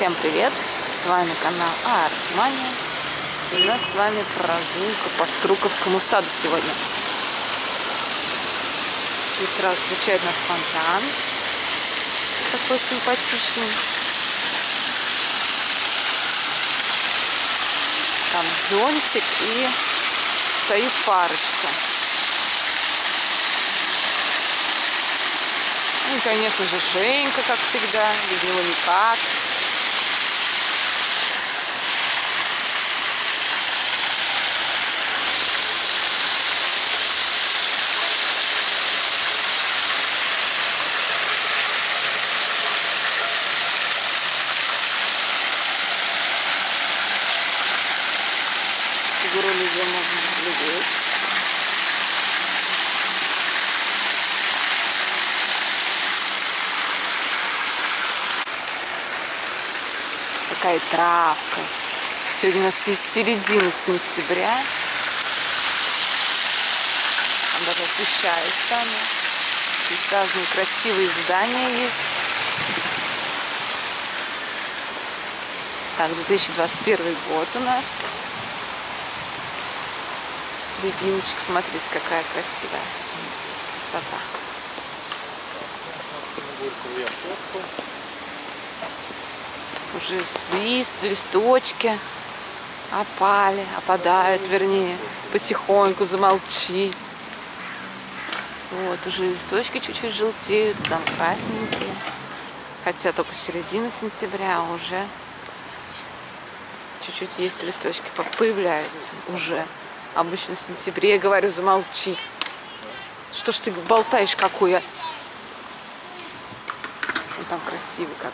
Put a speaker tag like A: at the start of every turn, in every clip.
A: Всем привет! С вами канал Артмания. И у нас с вами прогулка по Струковскому саду сегодня. Здесь сразу встречает нас фонтан. Такой симпатичный. Там зонтик и стоит парочка. Ну и, конечно же, Женька, как всегда, без него никак. Фигуру людей можно наблюдать. Такая травка. Сегодня у нас из середины сентября. Там даже освещается она. Здесь разные красивые здания есть. Так, 2021 год у нас. Рябиночка, смотрите, какая красивая. Красота. Уже лист, листочки опали, опадают, вернее, потихоньку, замолчи. Вот, уже листочки чуть-чуть желтеют, там красненькие. Хотя только середина сентября а уже чуть-чуть есть листочки, появляются уже. Обычно в сентябре я говорю, замолчи. Что ж ты болтаешь какую? Там красивый как.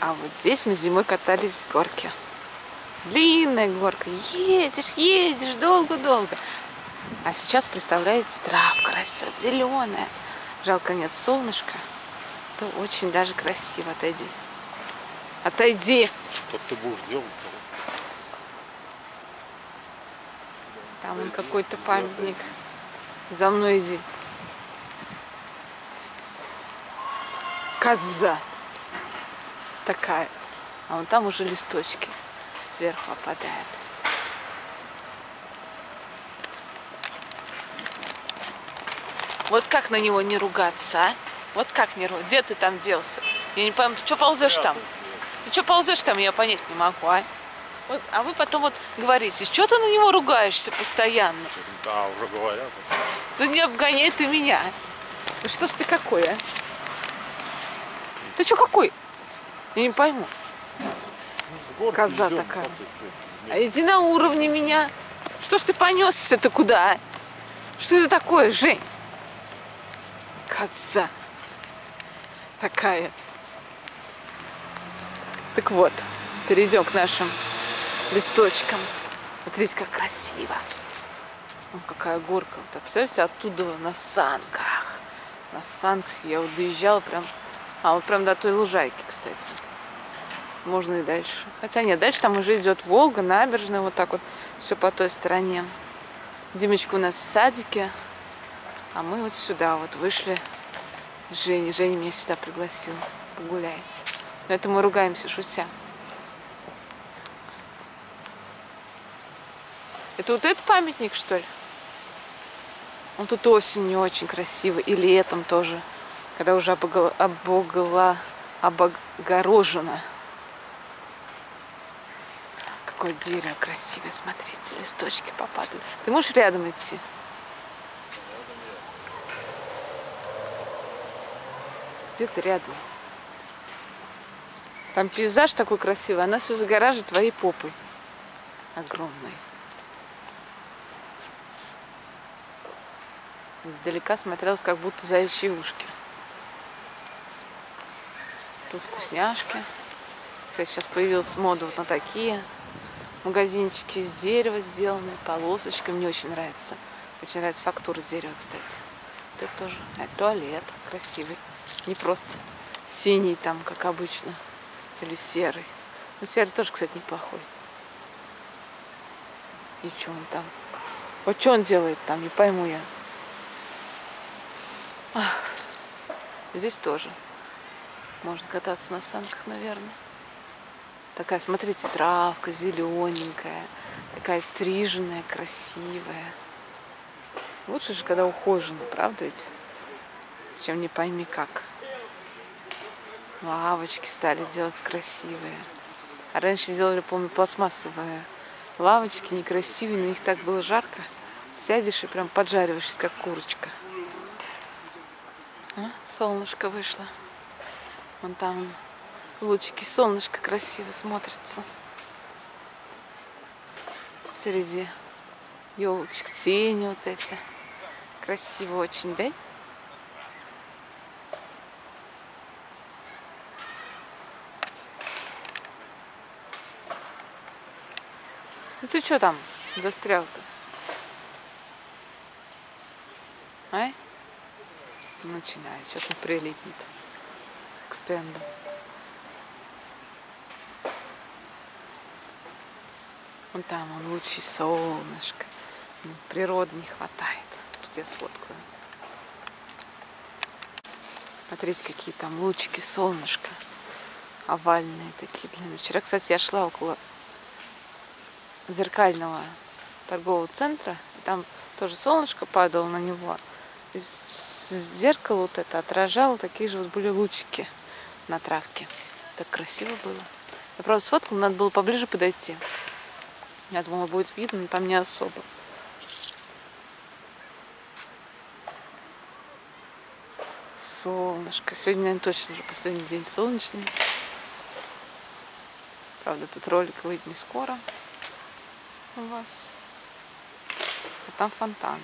A: А вот здесь мы зимой катались с горки. Длинная горка. Едешь, едешь долго-долго. А сейчас, представляете, травка растет зеленая. Жалко нет солнышка. То очень даже красиво. Отойди. Отойди.
B: Что ты будешь делать?
A: Там он какой-то памятник. За мной иди. Коза. Такая. А вон там уже листочки сверху опадают. Вот как на него не ругаться, а? Вот как не ругаться? Где ты там делся? Я не пойму, ты что ползешь там? Ты что ползешь там, я понять не могу, а? Вот, а вы потом вот говорите, что ты на него ругаешься постоянно?
B: Да, уже говорят.
A: Да не обгоняй ты меня. Ну что ж ты какой, а? Ты что какой? Я не пойму. Коза такая.
B: а
A: иди на уровне меня. Что ж ты понесся-то куда? Что это такое, Жень? Коза. Такая. Так вот, перейдем к нашим листочкам. Смотрите, как красиво. Вон какая горка. Вот, представляете, оттуда на санках. На санках я вот доезжала прям... А, вот прям до той лужайки, кстати. Можно и дальше. Хотя нет, дальше там уже идет Волга, набережная, вот так вот все по той стороне. Димочка у нас в садике, а мы вот сюда вот вышли. Женя, Женя меня сюда пригласил погулять. Но это мы ругаемся, шутя. Это вот этот памятник, что ли? Он тут осенью очень красивый, и летом тоже, когда уже обогла, обогла, обогорожено. Какое дерево красивое, смотрите, листочки попадают. Ты можешь рядом идти? Где ты рядом? Там пейзаж такой красивый, она все загораживает твоей попой. Огромной. Издалека смотрелось, как будто заячьи ушки. Тут вкусняшки. Кстати, сейчас появилась мода вот на такие магазинчики из дерева сделанные, полосочкой. Мне очень нравится. Очень нравится фактура дерева, кстати. Вот это тоже. А туалет красивый. Не просто синий там, как обычно. Или серый. Ну, серый тоже, кстати, неплохой. И что он там? Вот что он делает там, не пойму я. Ах. Здесь тоже Можно кататься на санках, наверное. Такая, смотрите, травка зелененькая, такая стриженная, красивая. Лучше же, когда ухожено, правда ведь? Чем не пойми как. Лавочки стали делать красивые. А раньше делали, помню, пластмассовые лавочки, некрасивые, на них так было жарко. Сядешь и прям поджариваешься, как курочка. А? Солнышко вышло. Вон там лучики солнышко красиво смотрится. Среди елочек тени вот эти. Красиво очень, да? Ну ты что там застрял-то? Ай? Начинает, сейчас он прилипнет к стенду. Вон там он лучи солнышко. Природы не хватает. Тут я сфоткаю. Смотрите, какие там лучики солнышка. Овальные такие длинные. Вчера, кстати, я шла около зеркального торгового центра. Там тоже солнышко падало на него. Из зеркала вот это отражало такие же вот были лучики на травке. Так красиво было. Я правда сфоткала, надо было поближе подойти. Я думала, будет видно, но там не особо. Солнышко. Сегодня, наверное, точно уже последний день солнечный. Правда, этот ролик выйдет не скоро у вас. А там фонтан.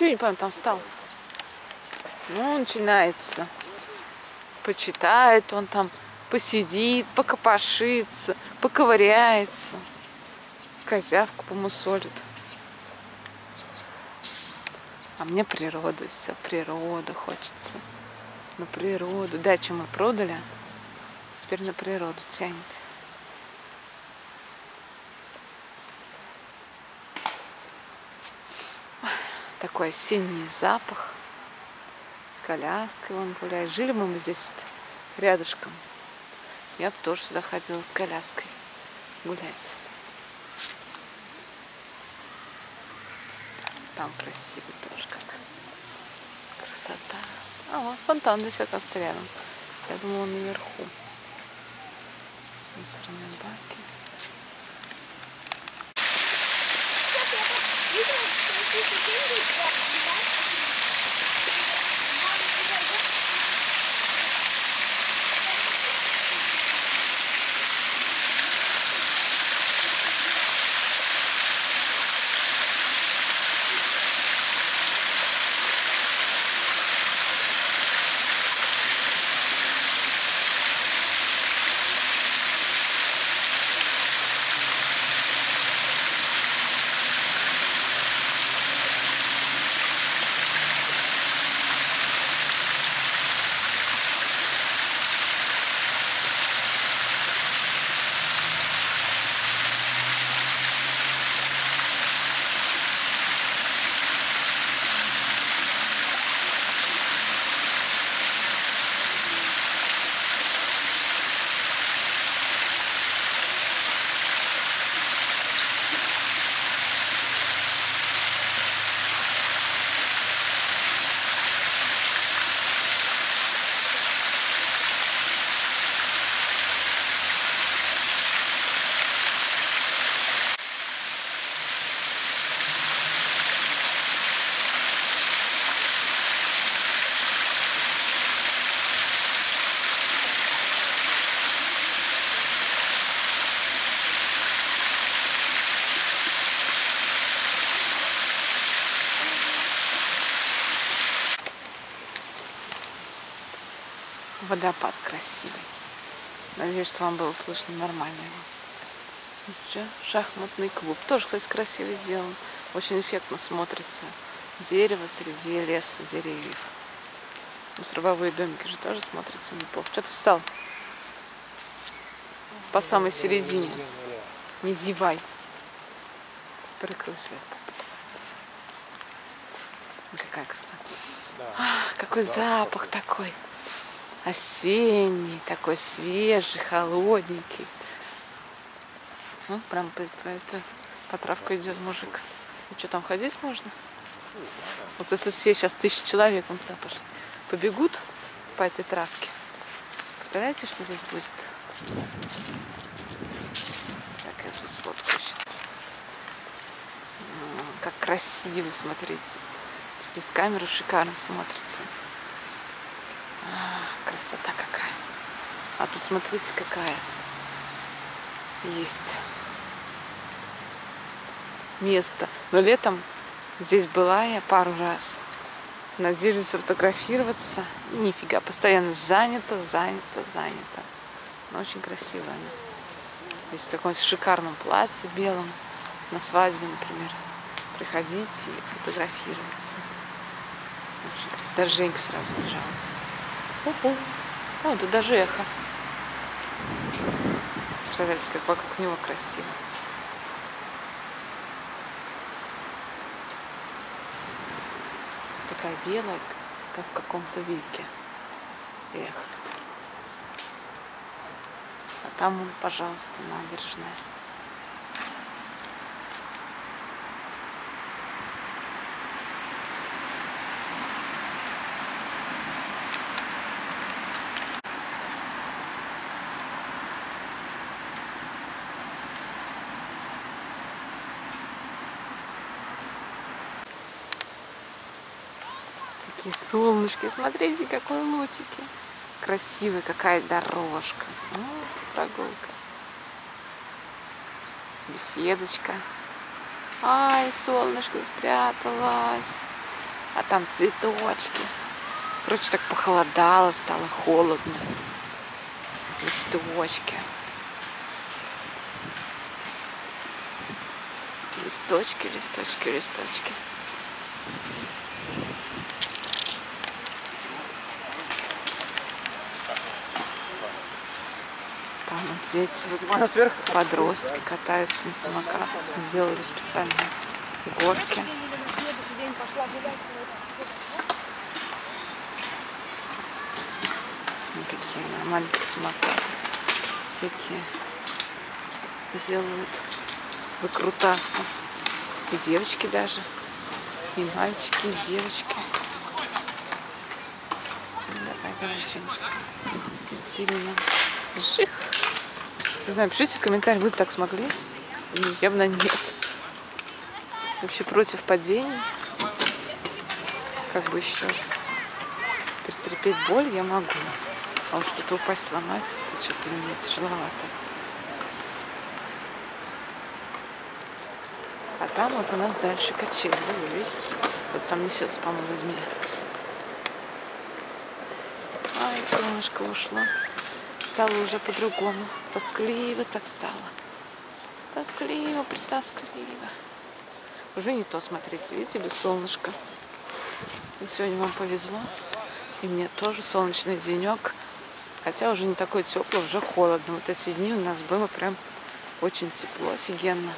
A: Что, я не понимаю, там встал? Ну, начинается. Почитает он там, посидит, покопошится, поковыряется. Козявку помусолит. А мне природа, все, природа хочется. На природу. Дачу мы продали, теперь на природу тянет. Такой осенний запах. С коляской вон гуляет. Жили мы здесь вот рядышком. Я бы тоже сюда ходила с коляской гулять. Там красиво тоже как. Красота. А, вот фонтан здесь оказывается рядом. Я думала, он наверху. Мусорные баки. Водопад красивый. Надеюсь, что вам было слышно нормально его. Здесь шахматный клуб. Тоже, кстати, красиво сделан. Очень эффектно смотрится. Дерево среди леса, деревьев. Мусоровые домики же тоже смотрятся неплохо. Что ты встал? по самой середине. Не зевай. Прикрой свет. Какая красота. А, какой запах такой. Осенний, такой свежий, холодненький. Ну, прям по, по, это, по травку идет мужик. И что там ходить можно? Вот если все сейчас тысячи человек вон туда пошли, побегут по этой травке. Представляете, что здесь будет? Так, я тут сфоткаю сейчас. Как красиво, смотрите. Через камеру шикарно смотрится. А, красота какая. А тут смотрите, какая есть место. Но летом здесь была я пару раз. Надеюсь сфотографироваться. И нифига, постоянно занято, занято, занято. Но очень красиво она. Здесь в таком шикарном платье белом. На свадьбе, например. Приходите и фотографироваться. Очень красиво. Даже Женька сразу бежала. О, О, тут даже эхо. Представляете, как вокруг него красиво. Такая белая, как в каком-то веке. Эх. А там, вон, пожалуйста, набережная. Такие солнышки. Смотрите, какой лучики. Красивая какая дорожка. Ну, прогулка. Беседочка. Ай, солнышко спряталось. А там цветочки. Короче, так похолодало, стало холодно. Листочки. Листочки, листочки, листочки. Вот дети, подростки катаются на самокатах. Сделали специальные горки. Какие на маленькие самокаты. Всякие делают выкрутасы. И девочки даже. И мальчики, и девочки. Давай, давай, что-нибудь сместили нам. Жих. Не знаю, пишите в комментариях, вы бы так смогли? Явно нет. Вообще против падений. Как бы еще перетерпеть боль я могу. А вот что-то упасть, сломать, это что-то для меня тяжеловато. А там вот у нас дальше качели. Вы видите? Вот там несется, по-моему, за меня. Ай, солнышко ушло. Стало уже по-другому. Тоскливо так стало. Тоскливо, притоскливо. Уже не то, смотрите, видите, без солнышка. И сегодня вам повезло. И мне тоже солнечный денек. Хотя уже не такой теплый, уже холодно. Вот эти дни у нас было прям очень тепло, офигенно.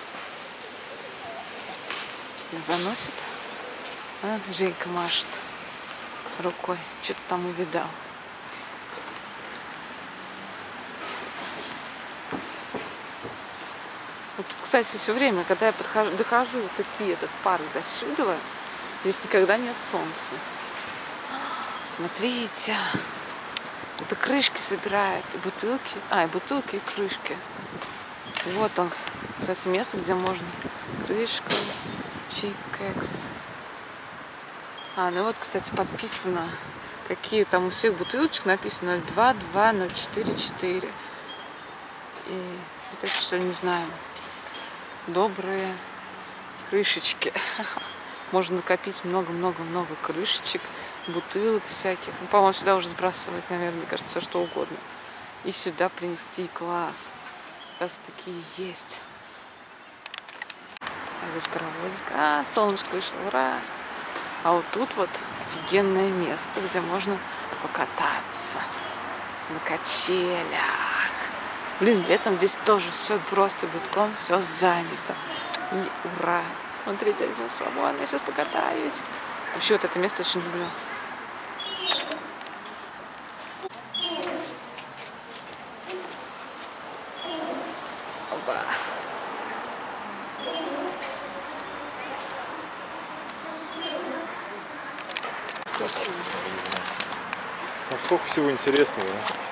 A: Меня заносит. А, Женька машет рукой. Что-то там увидал. Вот, кстати, все время, когда я подхожу, дохожу вот такие этот парк до сюда, здесь никогда нет солнца. Смотрите, это крышки собирают, и бутылки, а, и бутылки, и крышки. Вот он, кстати, место, где можно крышку, чикекс. А, ну вот, кстати, подписано, какие там у всех бутылочек написано 02, 2, 04, 4. И вот это что, не знаю, добрые крышечки. Можно накопить много-много-много крышечек, бутылок всяких. Ну, по-моему, сюда уже сбрасывать, наверное, мне кажется, что угодно. И сюда принести класс. Раз такие есть. А здесь паровозик. А, солнышко вышло, ура! А вот тут вот офигенное место, где можно покататься на качелях. Блин, летом здесь тоже все просто битком, все занято. И ура! Смотрите, я здесь свободно, я сейчас покатаюсь. Вообще вот это место очень люблю. Опа. Красиво.
B: Ну, сколько всего интересного. а?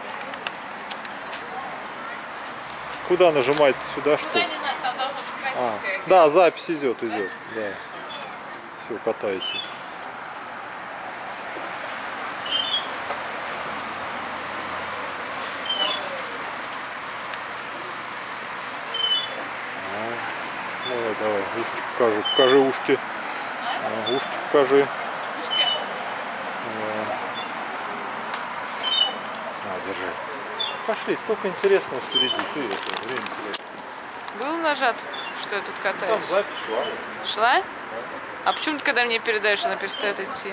B: Куда нажимать? Сюда что? ли?
A: не надо, там должно быть
B: А, да, запись идет, идет. Да. Все, катайся. А, Давай, давай, ушки покажи, покажи ушки. А, ушки покажи. Да. А, держи. Пошли, столько интересного впереди. Ты это, время теряешь.
A: Был нажат, что я тут
B: Там
A: катаюсь?
B: запись шла.
A: Шла? А почему ты, когда мне передаешь, она перестает идти?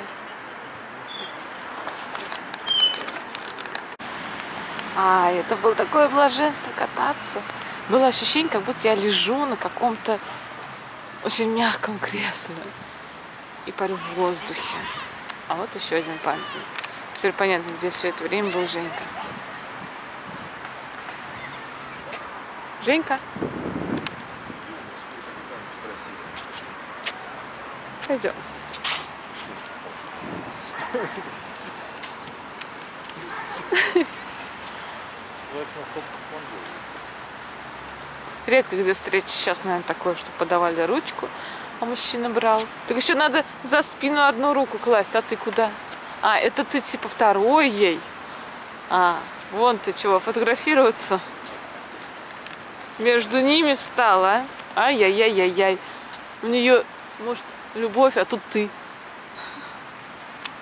A: А, это было такое блаженство кататься. Было ощущение, как будто я лежу на каком-то очень мягком кресле и парю в воздухе. А вот еще один памятник. Теперь понятно, где все это время был Женька. Женька? Пойдем. Редко где встречи сейчас, наверное, такое, что подавали ручку, а мужчина брал. Так еще надо за спину одну руку класть, а ты куда? А, это ты типа второй ей. А, вон ты чего, фотографироваться. Между ними стала. Ай-яй-яй-яй-яй. У нее, может, любовь, а тут ты.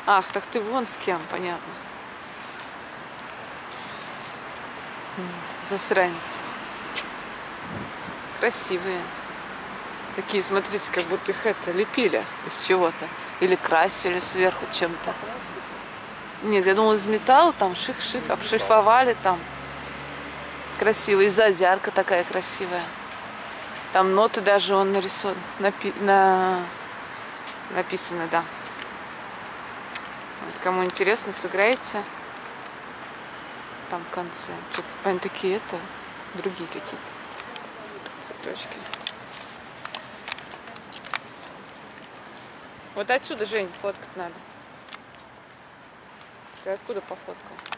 A: Ах, так ты вон с кем, понятно. Засранец. Красивые. Такие, смотрите, как будто их это лепили из чего-то. Или красили сверху чем-то. Нет, я думала, из металла там шик-шик, обшлифовали там. Красиво. И сзади такая красивая. Там ноты даже он нарисован, напи- на... написаны, да. Вот кому интересно, сыграйте. Там в конце. Что-то, понятно, такие это, другие какие-то цветочки. Вот отсюда, Жень, фоткать надо. Ты откуда пофоткал?